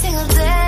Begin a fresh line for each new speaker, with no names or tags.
single day.